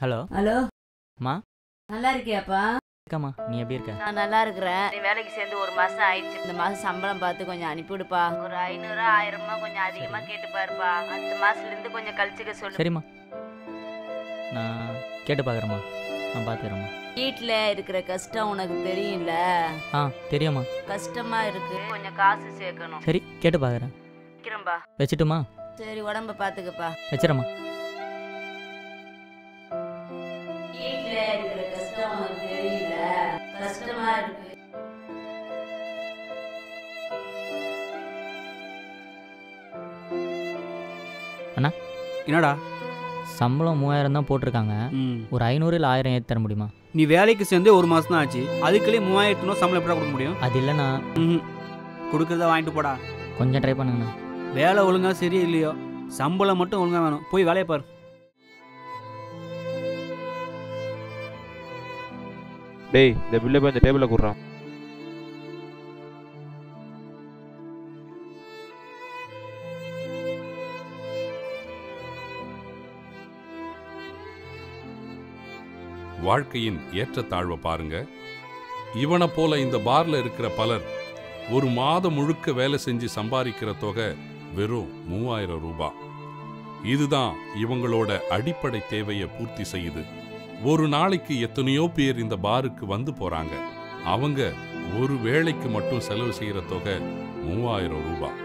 Hello. Hello. அம்மா நல்லா இருக்கியாப்பா இருக்கம்மா. நீ எப்படி இருக்க? நான் நல்லா இருக்கிறேன் நீ வேலைக்கு சேர்ந்து ஒரு மாசம் ஆயிடுச்சு. இந்த மாசம் சம்பளம் பார்த்து கொஞ்சம் அனுப்பிவிடுப்பா. ஒரு ஐநூறு ஆயிரமா கொஞ்சம் அதிகமா கேட்டு பாருப்பா அடுத்த மாசத்துல இருந்து கொஞ்சம் கழிச்சுக்க சொல்லு. சரிம்மா. நான் கேட்டு பார்க்குறேம்மா நான் பார்த்துக்கிறேம்மா வீட்டுல இருக்கிற கஷ்டம் உனக்கு தெரியும்ல? ஆ தெரியும்மா. கஷ்டமா இருக்கு. கொஞ்சம் காசு சேர்க்கணும். சரி கேட்டு பார்க்குறேன் வைக்கிறேன்பா. வச்சுட்டுமா? சரி உடம்ப பாத்துக்கப்பா. வச்சிடம்மா என்னடா? சம்பளம் மூவாயிரம் தான் போட்டிருக்காங்க. ஒரு ஐநூறு இல்லை ஆயிரம் ஏற்றி தர முடியுமா? நீ வேலைக்கு சேர்ந்தே ஒரு மாதம் தான் ஆச்சு. அதுக்குள்ளே மூவாயிரத்து ரூபா சம்பளம் எப்படி கொடுக்க முடியும்? அது இல்லைண்ணா. ம் கொடுக்குறத வாங்கிட்டு போடா. கொஞ்சம் ட்ரை பண்ணுங்கண்ணா. வேலை ஒழுங்கா சரியா இல்லையோ? சம்பளம் மட்டும் ஒழுங்கா வேணும். போய் வேலையை பாரு. டேய் இந்த பில்லை போய் இந்த டேபிளில் கொடுறான் வாழ்க்கையின் ஏற்றத்தாழ்வை பாருங்க. இவனை போல இந்த பார்ல இருக்கிற பலர் ஒரு மாதம் முழுக்க வேலை செஞ்சு சம்பாதிக்கிற தொகை வெறும் மூவாயிரம் ரூபாய் இதுதான் இவங்களோட அடிப்படை தேவையை பூர்த்தி செய்யுது. ஒரு நாளைக்கு எத்தனையோ பேர் இந்த பாருக்கு வந்து போறாங்க. அவங்க ஒரு வேளைக்கு மட்டும் செலவு செய்யற தொகை மூவாயிரம் ரூபாய்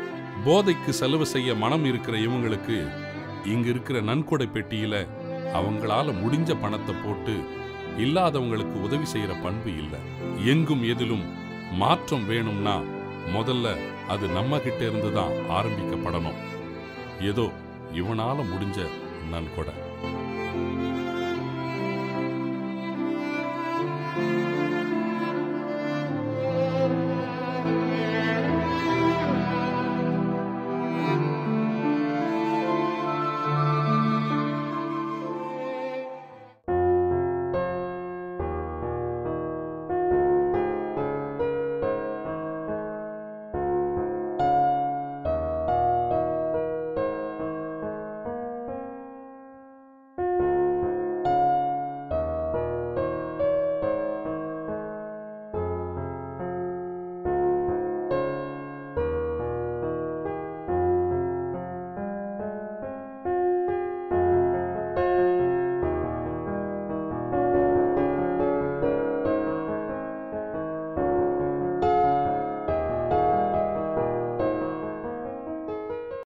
போதைக்கு செலவு செய்ய மனம் இருக்கிற இவங்களுக்கு இங்க இருக்கிற நன்கொடை பெட்டியில அவங்களால முடிஞ்ச பணத்தை போட்டு இல்லாதவங்களுக்கு உதவி செய்யற பண்பு இல்லை. எங்கும் எதிலும் மாற்றம் வேணும்னா முதல்ல அது நம்ம கிட்ட இருந்து தான் ஆரம்பிக்கப்படணும். ஏதோ இவனால முடிஞ்ச நன்கொடை.